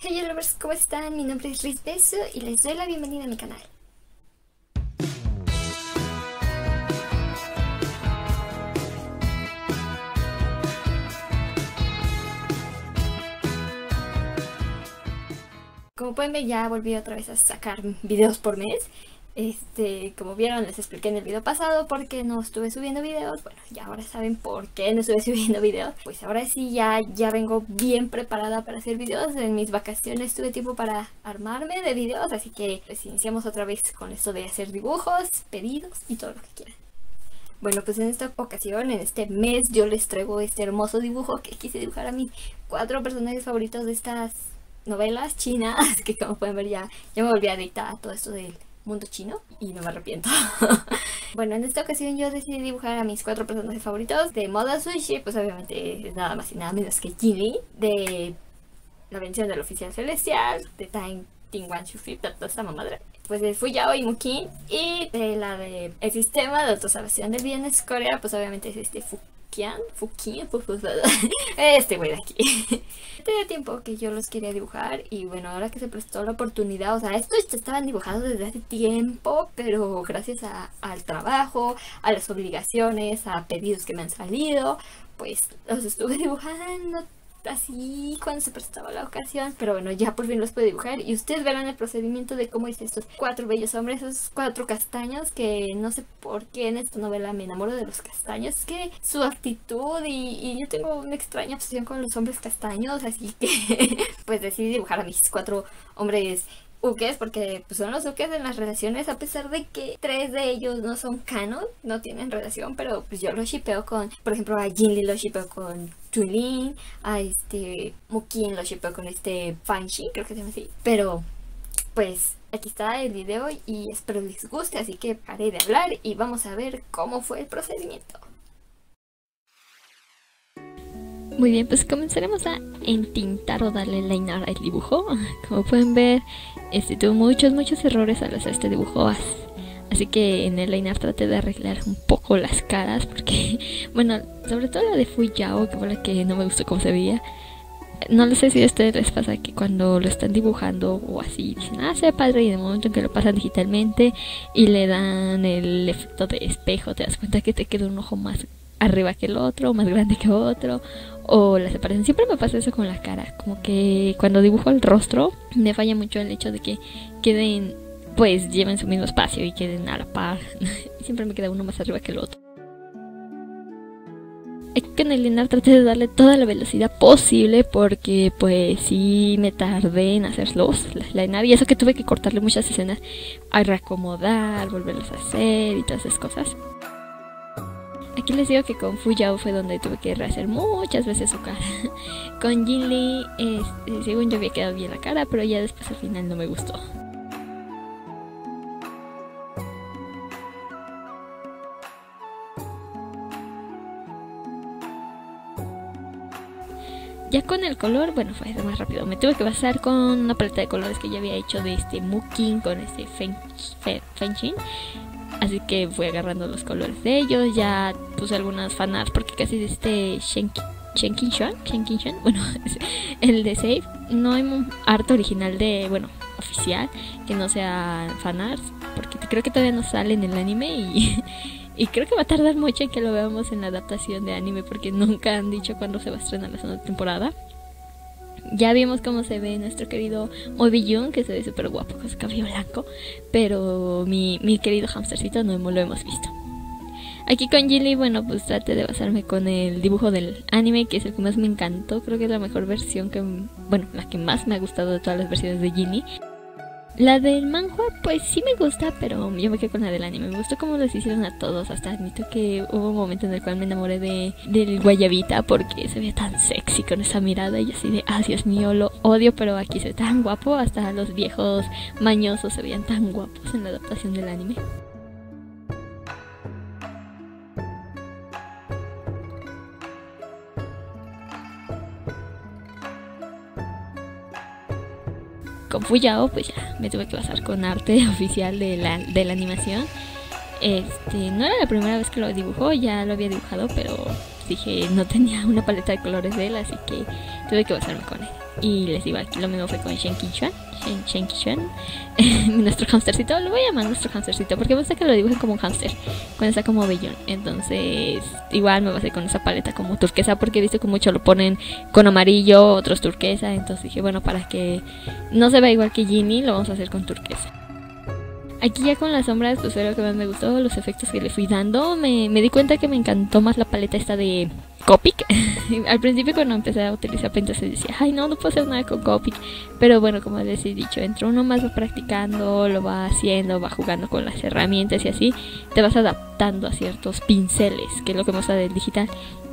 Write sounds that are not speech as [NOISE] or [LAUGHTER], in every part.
Hey lovers, ¿cómo están? Mi nombre es Riz Beso y les doy la bienvenida a mi canal. Como pueden ver ya volví otra vez a sacar videos por mes este, como vieron, les expliqué en el video pasado por qué no estuve subiendo videos. Bueno, ya ahora saben por qué no estuve [LAUGHS] subiendo videos. Pues ahora sí ya, ya vengo bien preparada para hacer videos. En mis vacaciones tuve tiempo para armarme de videos, así que pues iniciamos otra vez con esto de hacer dibujos, pedidos y todo lo que quieran. Bueno, pues en esta ocasión, en este mes, yo les traigo este hermoso dibujo que quise dibujar a mis cuatro personajes favoritos de estas novelas chinas, [LAUGHS] que como pueden ver ya, ya me volví adicta a todo esto del mundo chino y no me arrepiento. [LAUGHS] bueno, en esta ocasión yo decidí dibujar a mis cuatro personajes favoritos de moda sushi, pues obviamente es nada más y nada menos que Jinli, de la mención del oficial celestial, de Time Tingwan Shufi, toda esta mamadre. Pues de Fuyao y Mukin y de la de el sistema de autosalvación del bienes Corea, pues obviamente es este Fu Fukian, Fukian, [LAUGHS] este güey de aquí. [LAUGHS] Tenía tiempo que yo los quería dibujar y bueno, ahora que se prestó la oportunidad, o sea, estos estaban dibujados desde hace tiempo, pero gracias al trabajo, a las obligaciones, a pedidos que me han salido, pues los estuve [LAUGHS] dibujando así cuando se prestaba la ocasión. Pero bueno, ya por fin los puedo dibujar. Y ustedes verán el procedimiento de cómo hice estos cuatro bellos hombres, esos cuatro castaños, que no sé por qué en esta novela me enamoro de los castaños. Es que su actitud y, yo tengo una extraña obsesión con los hombres castaños, así que [LAUGHS] pues decidí dibujar a mis cuatro hombres ukes porque pues, son los ukes en las relaciones a pesar de que tres de ellos no son canon, no tienen relación, pero pues yo los shipeo con, por ejemplo a Jinli lo shipeo con Julin, a este Mukin lo shipeo con este Fanshi, creo que se llama así, pero pues aquí está el video y espero les guste, así que paré de hablar y vamos a ver cómo fue el procedimiento. Muy bien, pues comenzaremos a entintar o darle line al dibujo. Como pueden ver, este tuvo muchos, muchos errores al hacer este dibujo. Así que en el line traté de arreglar un poco las caras porque, [LAUGHS] bueno, sobre todo la de Fuyao, que fue la que no me gustó cómo se veía. No sé si a ustedes les pasa que cuando lo están dibujando o así dicen, ah, sea padre, y de momento en que lo pasan digitalmente y le dan el efecto de espejo, te das cuenta que te queda un ojo más arriba que el otro, más grande que otro, o la separación. Siempre me pasa eso con la cara, como que cuando dibujo el rostro me falla mucho el hecho de que queden, pues lleven su mismo espacio y queden a la par. [LAUGHS] Siempre me queda uno más arriba que el otro. Aquí con el linear traté de darle toda la velocidad posible porque pues sí me tardé en hacerlos, la linear, y eso que tuve que cortarle muchas escenas a reacomodar, volverlos a hacer y todas esas cosas. Aquí les digo que con Fuyao fue donde tuve que rehacer muchas veces su cara. [LAUGHS] con Jin Lee, este, según yo había quedado bien la cara, pero ya después al final no me gustó. Ya con el color, bueno, fue más rápido. Me tuve que basar con una paleta de colores que ya había hecho de este Mukin con este Fenchin. Así que fui agarrando los colores de ellos. Ya puse algunas fanarts porque casi este Shenkin Shuan, [LAUGHS] bueno, el de Save. No hay un arte original de, bueno, oficial que no sea fanarts. Porque creo que todavía no sale en el anime y, [LAUGHS] y creo que va a tardar mucho en que lo veamos en la adaptación de anime porque nunca han dicho cuándo se va a estrenar la segunda temporada. Ya vimos cómo se ve nuestro querido Moby que se ve súper guapo con su cabello blanco. Pero mi, mi querido hamstercito no lo hemos visto. Aquí con Gilly, bueno, pues trate de basarme con el dibujo del anime, que es el que más me encantó. Creo que es la mejor versión que, bueno, la que más me ha gustado de todas las versiones de Gilly. La del manhua, pues sí me gusta, pero yo me quedé con la del anime. Me gustó cómo los hicieron a todos. Hasta admito que hubo un momento en el cual me enamoré de del guayabita porque se veía tan sexy con esa mirada. Y así de, ah, Dios mío, lo odio, pero aquí se ve tan guapo. Hasta los viejos mañosos se veían tan guapos en la adaptación del anime. Con Fuyao, pues ya me tuve que basar con arte [LAUGHS] oficial de la, de la animación. Este, no era la primera vez que lo dibujó, ya lo había dibujado, pero dije, no tenía una paleta de colores de él, así que tuve que basarme con él. Y les digo, aquí lo mismo fue con Shen Chuan. Shen, Shen [LAUGHS] nuestro hamstercito, lo voy a llamar nuestro hamstercito porque gusta que lo dibujen como un hamster, cuando está como bellón. Entonces, igual me basé con esa paleta como turquesa porque he visto que mucho lo ponen con amarillo, otros turquesa. Entonces dije, bueno, para que no se vea igual que Ginny, lo vamos a hacer con turquesa. Aquí ya con las sombras, pues fue lo que más me gustó, los efectos que le fui dando. Me, me di cuenta que me encantó más la paleta esta de Copic. [LAUGHS] Al principio cuando empecé a utilizar Pinterest decía, ay no, no puedo hacer nada con Copic. Pero bueno, como les he dicho, entre uno más va practicando, lo va haciendo, va jugando con las herramientas y así, te vas adaptando a ciertos pinceles, que es lo que gusta del digital.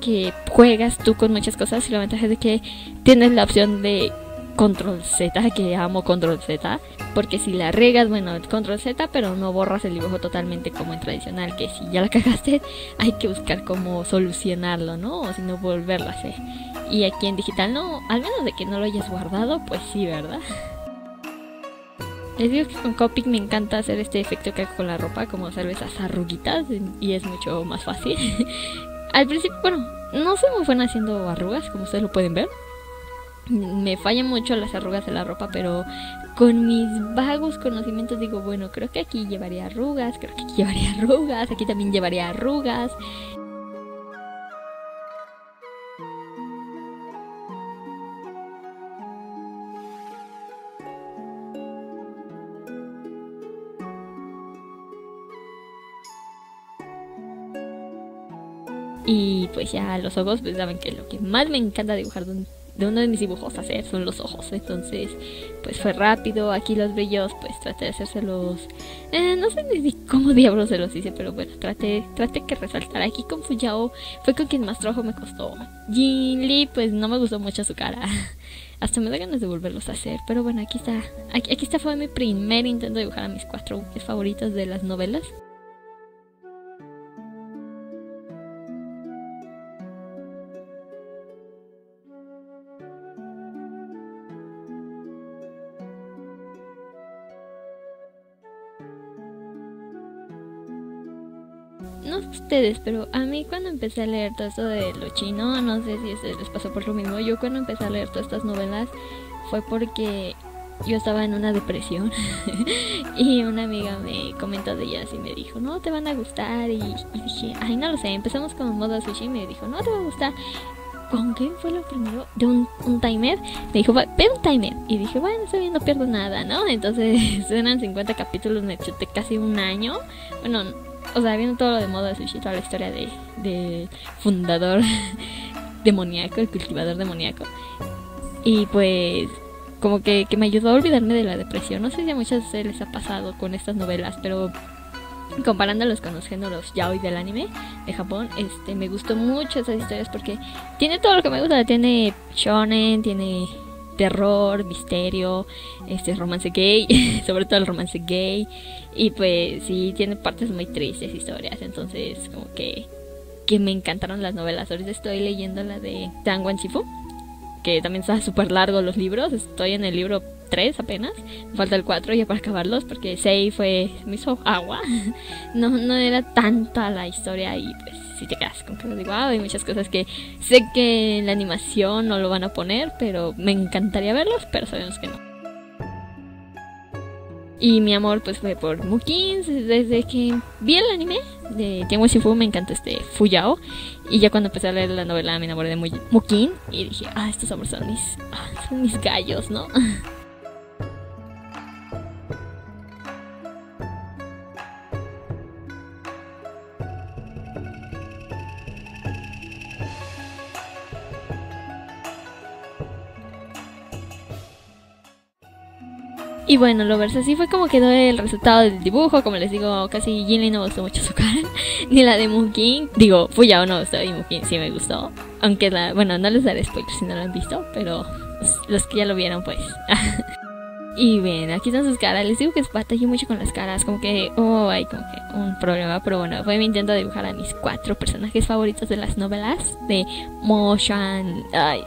Que juegas tú con muchas cosas y la ventaja es de que tienes la opción de control Z, que amo control Z, porque si la regas, bueno, control Z, pero no borras el dibujo totalmente como en tradicional, que si ya la [LAUGHS] cagaste, hay que buscar cómo solucionarlo, ¿no? O si no volverlo a hacer. Y aquí en digital no, al menos de que no lo hayas guardado, pues sí, ¿verdad? Les digo que con Copic me encanta hacer este efecto que hago con la ropa, como hacer esas arruguitas, y es mucho más fácil. [LAUGHS] al principio, bueno, no soy muy buena haciendo arrugas, como ustedes lo pueden ver me fallan mucho las arrugas de la ropa, pero con mis vagos conocimientos digo, bueno, creo que aquí llevaría arrugas, creo que aquí llevaría arrugas, aquí también llevaría arrugas. Y pues ya los ojos, pues saben que lo que más me encanta dibujar de uno de mis dibujos hacer son los ojos. Entonces, pues fue rápido. Aquí los brillos, pues traté de hacérselos. Eh, no sé ni cómo [LAUGHS] diablos se los hice, pero bueno, traté, traté que resaltar. Aquí con Fuyao fue con quien más trabajo me costó. Jin Lee, pues no me gustó mucho su cara. [LAUGHS] Hasta me da ganas de volverlos a hacer. Pero bueno, aquí está. Aquí, aquí está fue mi primer intento de dibujar a mis cuatro favoritos de las novelas. No ustedes, pero a mí cuando empecé a leer todo esto de lo chino, no sé si les pasó por lo mismo, yo cuando empecé a leer todas estas novelas fue porque yo estaba en una depresión [LAUGHS] y una amiga me comentó de ellas y me dijo, no, te van a gustar y, dije, ay, no lo sé, empezamos con moda sushi y me dijo, no, te va a gustar. ¿Con qué fue lo primero? De un, timer. Me dijo, ve un timer. Y dije, bueno, está bien, no pierdo nada, ¿no? Entonces, [LAUGHS] eran 50 capítulos, me chuté casi un año. Bueno, o sea, viendo todo lo de moda sushi, toda la historia de, de fundador [LAUGHS] demoníaco, el cultivador demoníaco. Y pues como que, que, me ayudó a olvidarme de la depresión. No sé si a muchas veces les ha pasado con estas novelas, pero comparándolos con los géneros yaoi del anime de Japón, este me gustó mucho esas historias porque tiene todo lo que me gusta, tiene shonen, tiene terror, misterio, este romance gay, [LAUGHS] sobre todo el romance gay. Y pues sí, tiene partes muy tristes historias. Entonces, como que, que me encantaron las novelas. Ahorita estoy leyendo la de Tang Chifu, que también está súper largo los libros. Estoy en el libro 3 apenas. Me falta el 4 ya para acabarlos porque 6 fue. me hizo agua. [LAUGHS] No, no era tanta la historia y pues si te quedas con que digo, ah, hay muchas cosas que sé que en la animación no lo van a poner, pero me encantaría verlos, pero sabemos que no. Y mi amor pues fue por Mukins, desde que vi el anime de Tiangu Shifu me encantó este Fuyao. Y ya cuando empecé a leer la novela me enamoré de Mukin y dije, ah, estos hombres son mis, ah, son mis gallos, ¿no? [LAUGHS] Y bueno, lo verse así fue como quedó el resultado del dibujo. Como les digo, casi Jinly no gustó mucho su cara. [LAUGHS] Ni la de Mookin. Digo, Fuyao no gustó y Mookin sí me gustó. Aunque la, bueno, no les daré spoilers si no lo han visto, pero los que ya lo vieron, pues. [LAUGHS] y bien, aquí están sus caras. Les digo que batallé mucho con las caras. Como que, oh, hay como que un problema. Pero bueno, fue mi intento de dibujar a mis cuatro personajes favoritos de las novelas de Moshan. Ay,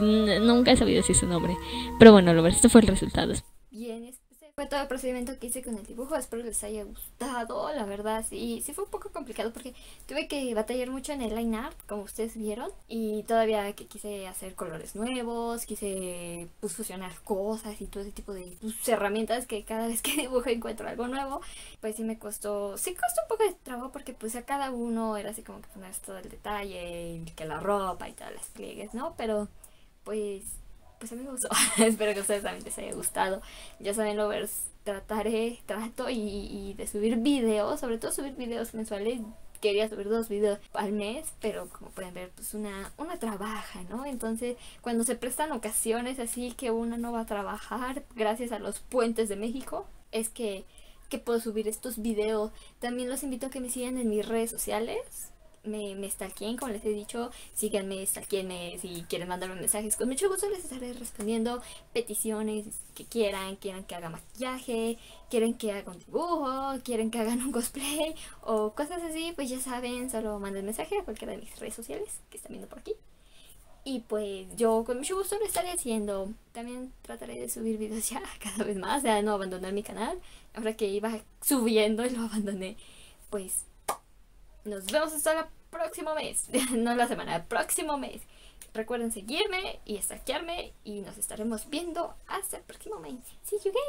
Nunca he sabido decir su nombre. Pero bueno, lo esto fue el resultado. Bien, espero fue todo el procedimiento que hice con el dibujo. Espero les haya gustado. La verdad, sí, sí fue un poco complicado porque tuve que batallar mucho en el line art, como ustedes vieron. Y todavía que quise hacer colores nuevos, quise pues, fusionar cosas y todo ese tipo de pues, herramientas que cada vez que [LAUGHS] dibujo encuentro algo nuevo. Pues sí me costó, sí costó un poco de trabajo porque pues a cada uno era así como que poner todo el detalle, que la ropa y todas las pliegues, ¿no? Pero pues pues a mí me gustó. Espero que a ustedes también les haya gustado. Ya saben, lovers, trataré, trato y, de subir videos, sobre todo subir videos mensuales. Quería subir dos videos al mes, pero como pueden ver, pues una, una trabaja, ¿no? Entonces, cuando se prestan ocasiones así que una no va a trabajar, gracias a los puentes de México, es que, que puedo subir estos videos. También los invito a que me sigan en mis redes sociales me, me stalkeen, como les he dicho, síganme, stalkeenme si quieren mandarme mensajes. Con mucho gusto les estaré respondiendo peticiones que quieran, quieran que haga maquillaje, quieren que haga un dibujo, quieren que hagan un cosplay o cosas así, pues ya saben, solo manden mensaje a cualquiera de mis redes sociales que están viendo por aquí. Y pues yo con mucho gusto lo estaré haciendo. También trataré de subir videos [LAUGHS] ya cada vez más, ya no abandonar mi canal. Ahora que iba subiendo y lo abandoné, pues nos vemos hasta el próximo mes. [LAUGHS] no la semana, el próximo mes. Recuerden seguirme y stalkearme y nos estaremos viendo hasta el próximo mes. See you again.